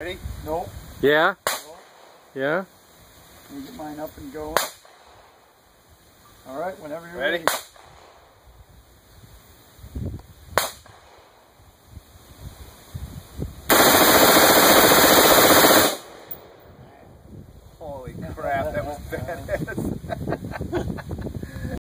Ready? Nope. Yeah? Yeah? Let me get mine up and going. Alright, whenever you're ready. ready. Holy crap, that was bad.